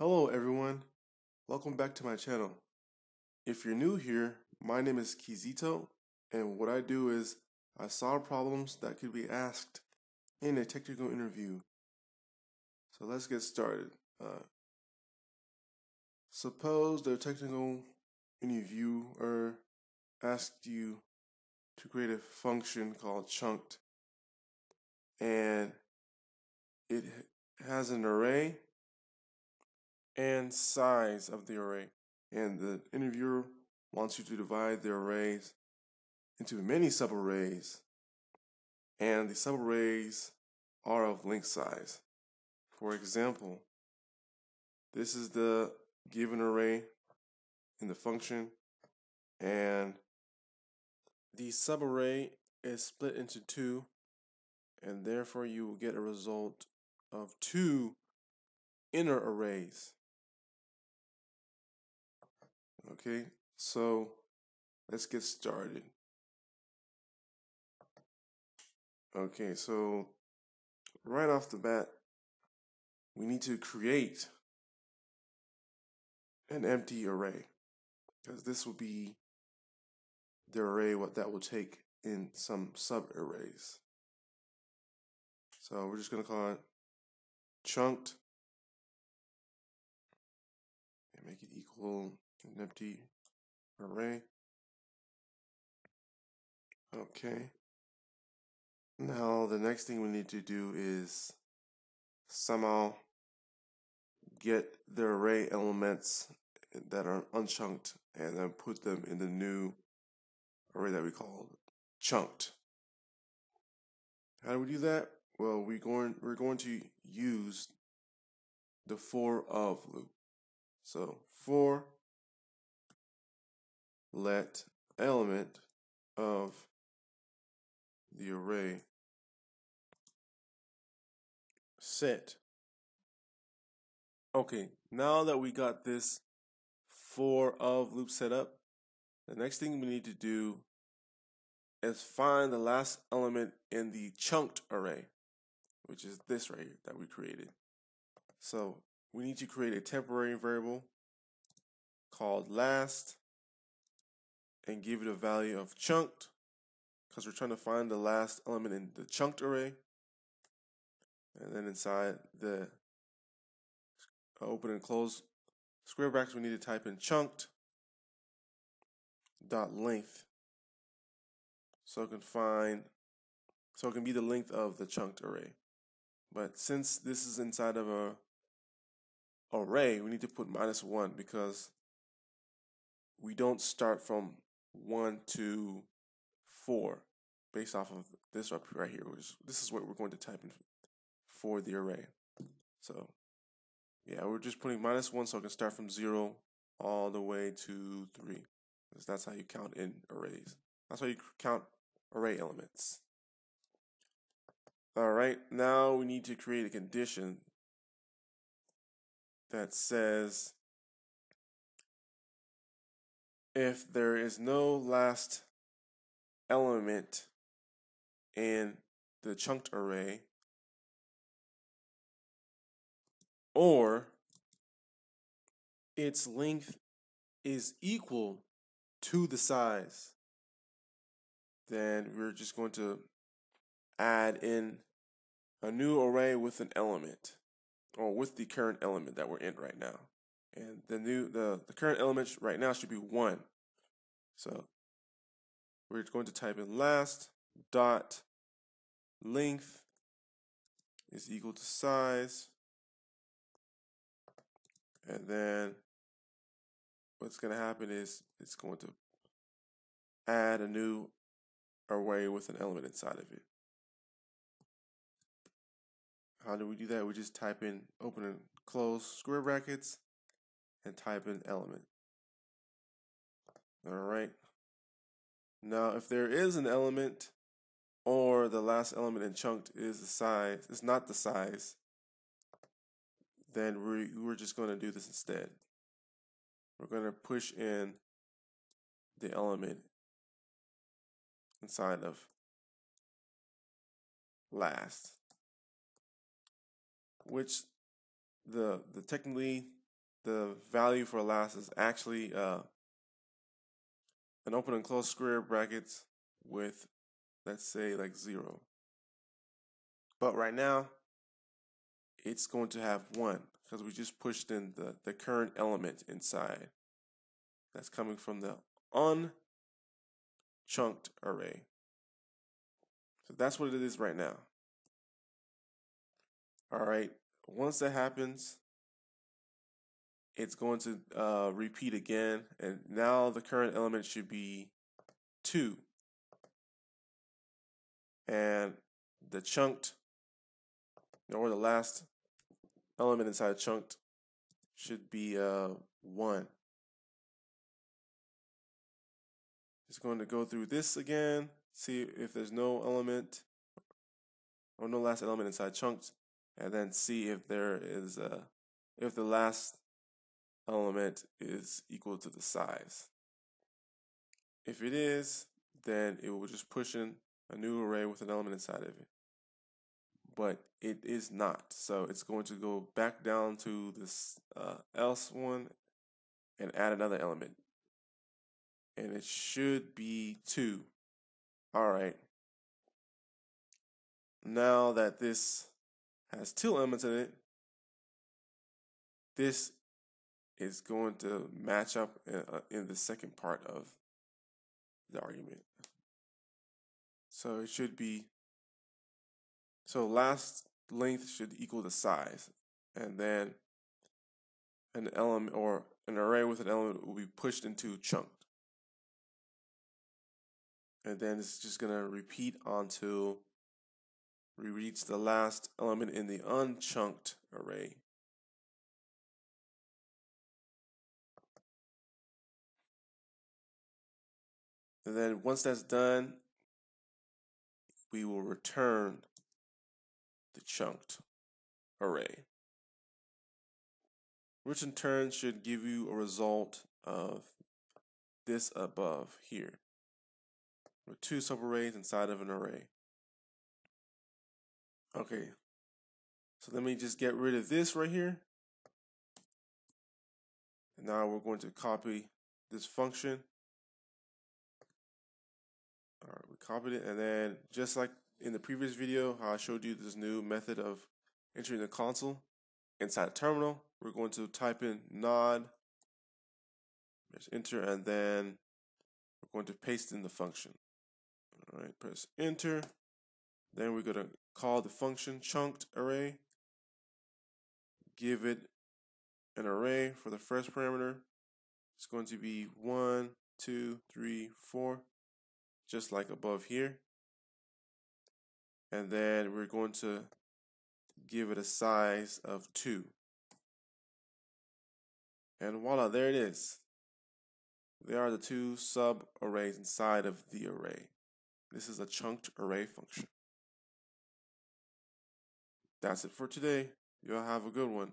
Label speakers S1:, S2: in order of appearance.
S1: Hello everyone, welcome back to my channel. If you're new here, my name is Kizito and what I do is I solve problems that could be asked in a technical interview. So let's get started. Uh, suppose the technical interviewer asked you to create a function called chunked and it has an array and size of the array. And the interviewer wants you to divide the arrays into many subarrays. And the subarrays are of length size. For example, this is the given array in the function and the subarray is split into two and therefore you will get a result of two inner arrays. Okay, so let's get started. Okay, so right off the bat, we need to create an empty array because this will be the array what that will take in some subarrays. So we're just going to call it chunked and make it equal an empty array. Okay. Now the next thing we need to do is somehow get the array elements that are unchunked and then put them in the new array that we call chunked. How do we do that? Well, we're going we're going to use the for of loop. So for let element of the array set. Okay, now that we got this for of loop set up, the next thing we need to do is find the last element in the chunked array, which is this right here that we created. So we need to create a temporary variable called last and give it a value of chunked because we're trying to find the last element in the chunked array. And then inside the open and close square brackets, we need to type in chunked dot length. So it can find, so it can be the length of the chunked array. But since this is inside of a array, we need to put minus one because we don't start from 1 to 4 based off of this up right here. Which, this is what we're going to type in for the array. So yeah, we're just putting minus 1 so I can start from 0 all the way to 3. Because that's how you count in arrays. That's how you count array elements. Alright, now we need to create a condition that says if there is no last element in the chunked array, or its length is equal to the size, then we're just going to add in a new array with an element or with the current element that we're in right now. And the new the, the current element right now should be one. So we're going to type in last dot length is equal to size. And then what's going to happen is it's going to add a new array with an element inside of it. How do we do that? We just type in open and close square brackets and type in element. All right. Now, if there is an element or the last element in chunked is the size, it's not the size, then we, we're just going to do this instead. We're going to push in the element inside of last, which the the technically the value for last is actually uh, an open and close square brackets with, let's say, like zero. But right now, it's going to have one because we just pushed in the, the current element inside. That's coming from the unchunked array. So that's what it is right now. All right, once that happens, it's going to uh, repeat again, and now the current element should be 2. And the chunked, or the last element inside chunked, should be uh, 1. Just going to go through this again, see if there's no element, or no last element inside chunked, and then see if there is a, if the last element is equal to the size. If it is, then it will just push in a new array with an element inside of it. But it is not. So it's going to go back down to this uh, else one and add another element. And it should be 2. All right. Now that this has two elements in it, this is going to match up in, uh, in the second part of the argument. So it should be, so last length should equal the size. And then an element or an array with an element will be pushed into chunked. And then it's just going to repeat until we reach the last element in the unchunked array. And then once that's done, we will return the chunked array. Which in turn should give you a result of this above here. With two subarrays inside of an array. Okay, so let me just get rid of this right here. And now we're going to copy this function all right, we copied it, and then just like in the previous video, how I showed you this new method of entering the console inside a terminal, we're going to type in node, press enter, and then we're going to paste in the function. All right, press enter. Then we're going to call the function chunked array, give it an array for the first parameter. It's going to be one, two, three, four just like above here. And then we're going to give it a size of 2. And voila, there it is. There are the two sub arrays inside of the array. This is a chunked array function. That's it for today. You'll have a good one.